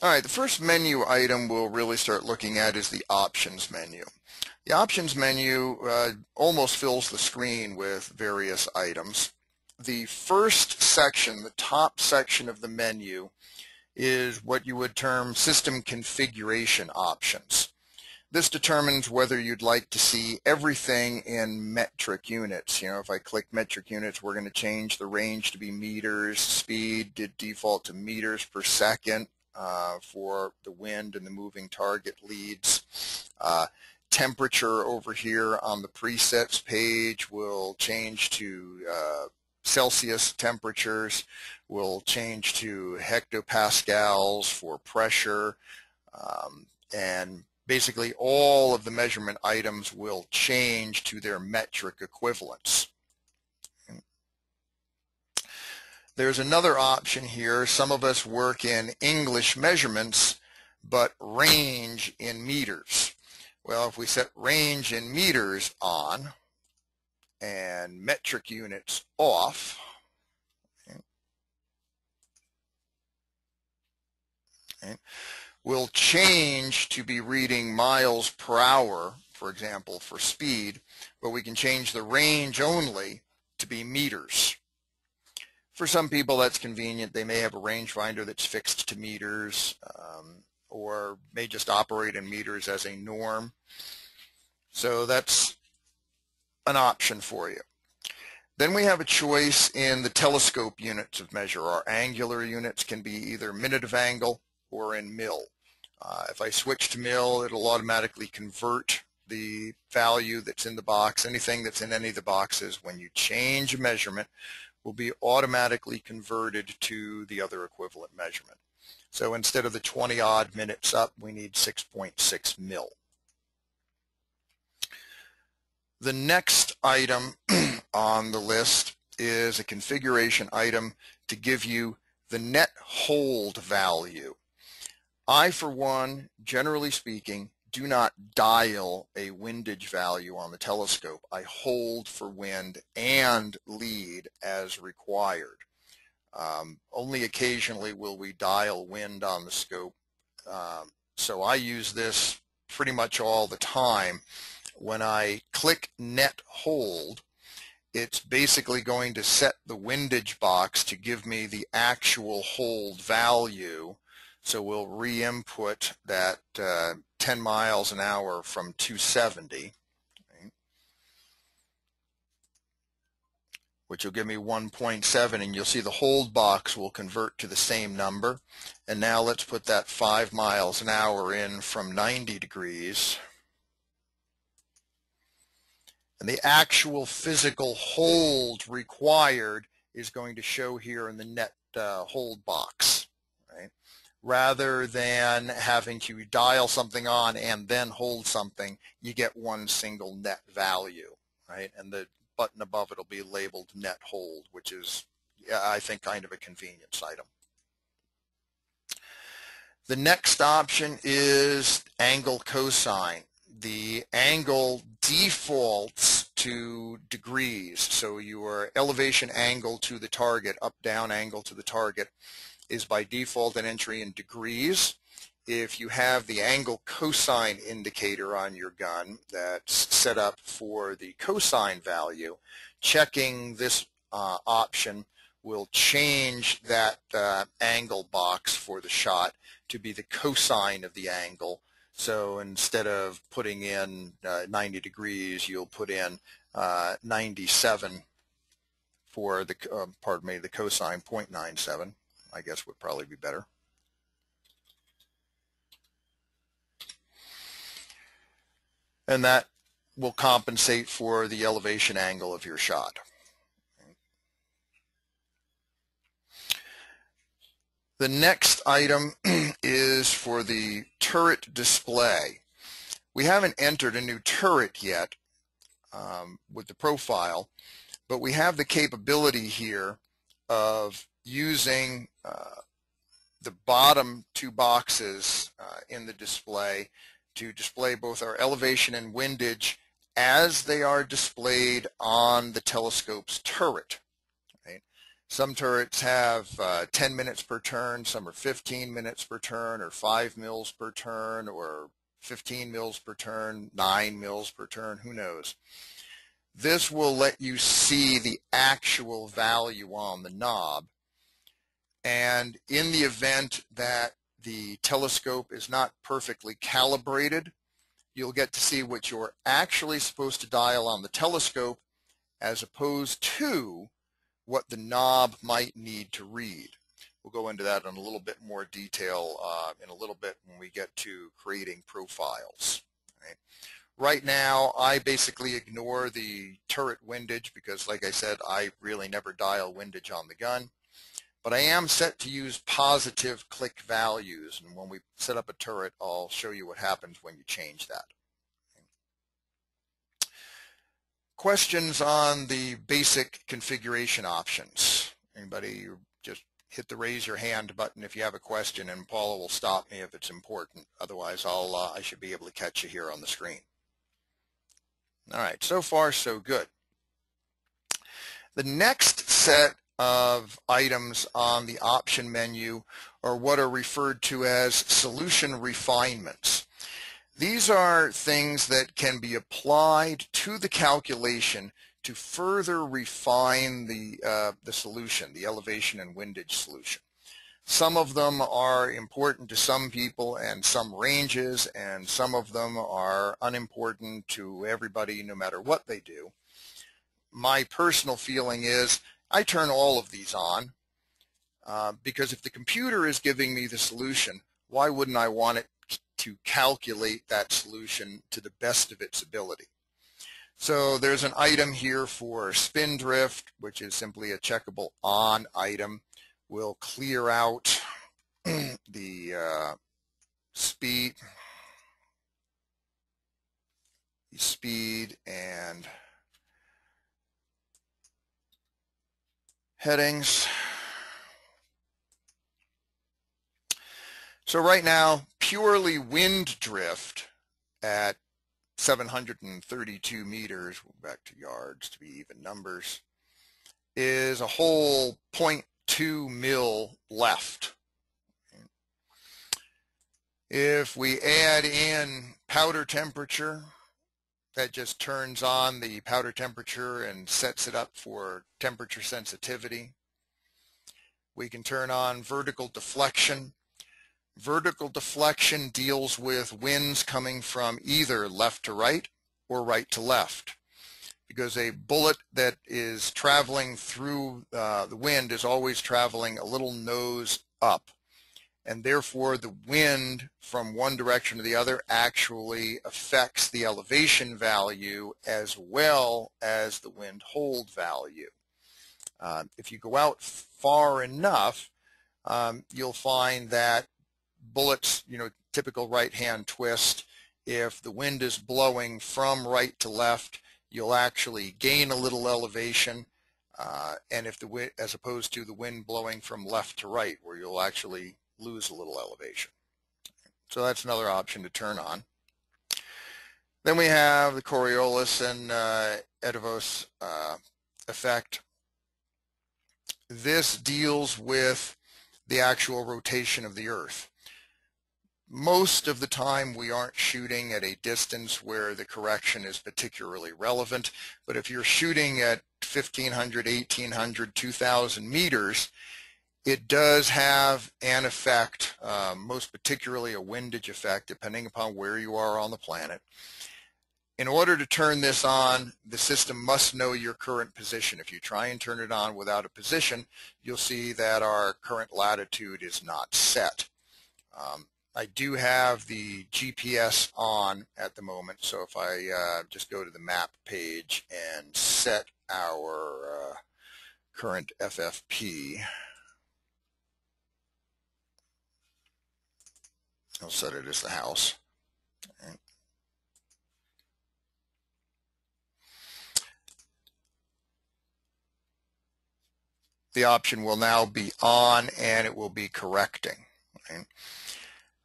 All right, the first menu item we'll really start looking at is the options menu. The options menu uh, almost fills the screen with various items. The first section, the top section of the menu, is what you would term system configuration options. This determines whether you'd like to see everything in metric units. You know, if I click metric units, we're going to change the range to be meters, speed did default to meters per second uh, for the wind and the moving target leads. Uh, temperature over here on the presets page will change to uh, Celsius temperatures will change to hectopascals for pressure um, and basically all of the measurement items will change to their metric equivalents. There's another option here. Some of us work in English measurements but range in meters. Well, if we set range in meters on, and metric units off. Will change to be reading miles per hour, for example, for speed, but we can change the range only to be meters. For some people that's convenient. They may have a rangefinder that's fixed to meters um, or may just operate in meters as a norm. So that's an option for you. Then we have a choice in the telescope units of measure. Our angular units can be either minute of angle or in mil. Uh, if I switch to mil, it'll automatically convert the value that's in the box. Anything that's in any of the boxes, when you change a measurement, will be automatically converted to the other equivalent measurement. So instead of the 20 odd minutes up, we need 6.6 mil. The next item on the list is a configuration item to give you the net hold value. I, for one, generally speaking, do not dial a windage value on the telescope. I hold for wind and lead as required. Um, only occasionally will we dial wind on the scope. Um, so I use this pretty much all the time when I click net hold, it's basically going to set the windage box to give me the actual hold value. So we'll re-input that uh, 10 miles an hour from 270, which will give me 1.7, and you'll see the hold box will convert to the same number. And now let's put that 5 miles an hour in from 90 degrees. And the actual physical hold required is going to show here in the net uh, hold box, right? Rather than having to dial something on and then hold something, you get one single net value, right? And the button above it will be labeled net hold, which is, I think, kind of a convenience item. The next option is angle cosine the angle defaults to degrees. So your elevation angle to the target, up-down angle to the target, is by default an entry in degrees. If you have the angle cosine indicator on your gun that's set up for the cosine value, checking this uh, option will change that uh, angle box for the shot to be the cosine of the angle so instead of putting in uh, 90 degrees, you'll put in uh, 97 for the, uh, pardon me, the cosine 0.97, I guess would probably be better. And that will compensate for the elevation angle of your shot. The next item is for the turret display. We haven't entered a new turret yet um, with the profile, but we have the capability here of using uh, the bottom two boxes uh, in the display to display both our elevation and windage as they are displayed on the telescope's turret. Some turrets have uh, 10 minutes per turn, some are 15 minutes per turn, or 5 mils per turn, or 15 mils per turn, 9 mils per turn, who knows. This will let you see the actual value on the knob. And in the event that the telescope is not perfectly calibrated, you'll get to see what you're actually supposed to dial on the telescope as opposed to what the knob might need to read. We'll go into that in a little bit more detail uh, in a little bit when we get to creating profiles. Right? right now, I basically ignore the turret windage because, like I said, I really never dial windage on the gun. But I am set to use positive click values, and when we set up a turret, I'll show you what happens when you change that. Questions on the basic configuration options? Anybody just hit the raise your hand button if you have a question and Paula will stop me if it's important. Otherwise I'll uh, I should be able to catch you here on the screen. All right, so far so good. The next set of items on the option menu are what are referred to as solution refinements. These are things that can be applied to the calculation to further refine the, uh, the solution, the elevation and windage solution. Some of them are important to some people and some ranges, and some of them are unimportant to everybody no matter what they do. My personal feeling is I turn all of these on uh, because if the computer is giving me the solution, why wouldn't I want it to calculate that solution to the best of its ability. So there's an item here for spindrift, which is simply a checkable on item. We'll clear out the uh, speed, the speed and headings. So right now, purely wind drift at 732 meters, back to yards to be even numbers, is a whole 0.2 mil left. If we add in powder temperature, that just turns on the powder temperature and sets it up for temperature sensitivity. We can turn on vertical deflection Vertical deflection deals with winds coming from either left to right or right to left because a bullet that is traveling through uh, the wind is always traveling a little nose up and therefore the wind from one direction to the other actually affects the elevation value as well as the wind hold value. Uh, if you go out far enough, um, you'll find that bullets, you know, typical right-hand twist. If the wind is blowing from right to left, you'll actually gain a little elevation. Uh, and if the wind, as opposed to the wind blowing from left to right, where you'll actually lose a little elevation. So that's another option to turn on. Then we have the Coriolis and uh, Eötvös uh, effect. This deals with the actual rotation of the Earth most of the time we aren't shooting at a distance where the correction is particularly relevant, but if you're shooting at 1500, 1800, 2000 meters, it does have an effect, um, most particularly a windage effect, depending upon where you are on the planet. In order to turn this on, the system must know your current position. If you try and turn it on without a position, you'll see that our current latitude is not set. Um, I do have the GPS on at the moment, so if I uh, just go to the map page and set our uh, current FFP, I'll set it as the house. The option will now be on and it will be correcting. Right?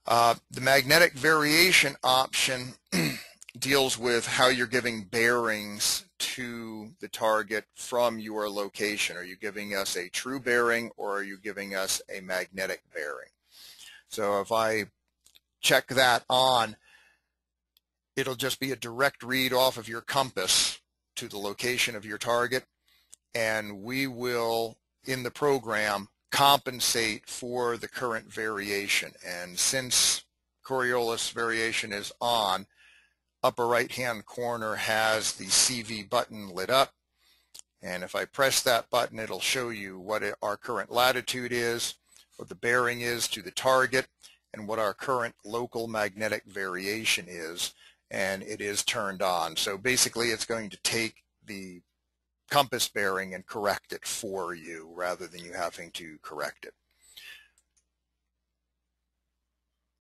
Uh, the magnetic variation option deals with how you're giving bearings to the target from your location? Are you giving us a true bearing or are you giving us a magnetic bearing? So if I check that on, it'll just be a direct read off of your compass to the location of your target and we will in the program compensate for the current variation. And since Coriolis variation is on upper right hand corner has the CV button lit up. And if I press that button it'll show you what our current latitude is what the bearing is to the target and what our current local magnetic variation is. And it is turned on. So basically it's going to take the compass bearing and correct it for you rather than you having to correct it.